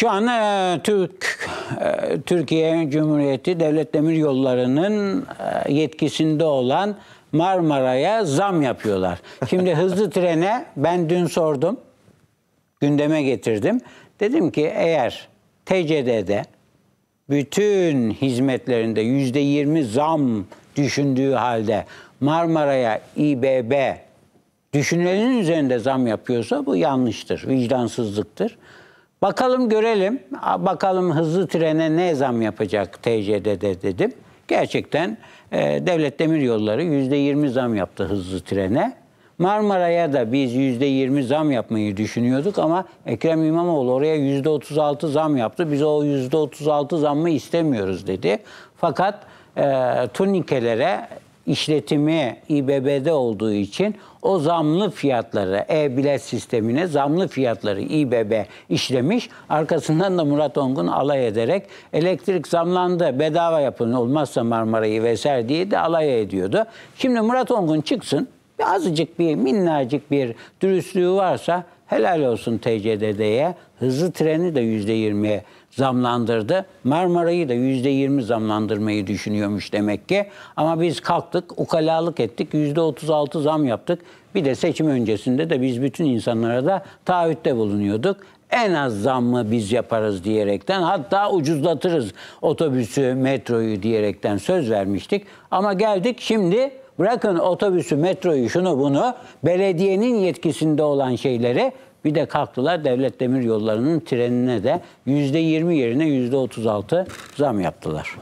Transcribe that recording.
Şu an e, Türk e, Türkiye Cumhuriyeti Devlet Demir Yolları'nın e, yetkisinde olan Marmara'ya zam yapıyorlar. Şimdi hızlı trene ben dün sordum. Gündeme getirdim. Dedim ki eğer TCD'de bütün hizmetlerinde yüzde yirmi zam düşündüğü halde Marmara'ya İBB düşünülenin üzerinde zam yapıyorsa bu yanlıştır, vicdansızlıktır. Bakalım görelim, bakalım hızlı trene ne zam yapacak TCD'de dedim. Gerçekten e, Devlet Demiryolları yüzde yirmi zam yaptı hızlı trene. Marmara'ya da biz yüzde yirmi zam yapmayı düşünüyorduk ama Ekrem İmamoğlu oraya yüzde otuz altı zam yaptı. Biz o yüzde otuz altı zammı istemiyoruz dedi. Fakat e, turnikelere işletimi İBB'de olduğu için o zamlı fiyatları e-bilet sistemine zamlı fiyatları İBB işlemiş. Arkasından da Murat Ongun alay ederek elektrik zamlandı bedava yapın olmazsa Marmara'yı vesaire diye de alay ediyordu. Şimdi Murat Ongun çıksın bir azıcık bir minnacık bir dürüstlüğü varsa helal olsun TCDD'ye. Hızlı treni de %20'ye zamlandırdı. Marmara'yı da %20 zamlandırmayı düşünüyormuş demek ki. Ama biz kalktık, ukalalık ettik, %36 zam yaptık. Bir de seçim öncesinde de biz bütün insanlara da taahhütte bulunuyorduk. En az zammı biz yaparız diyerekten hatta ucuzlatırız otobüsü, metroyu diyerekten söz vermiştik. Ama geldik şimdi Bırakın otobüsü, metroyu, şunu bunu, belediyenin yetkisinde olan şeyleri bir de kalktılar devlet demir yollarının trenine de yüzde yirmi yerine yüzde otuz altı zam yaptılar.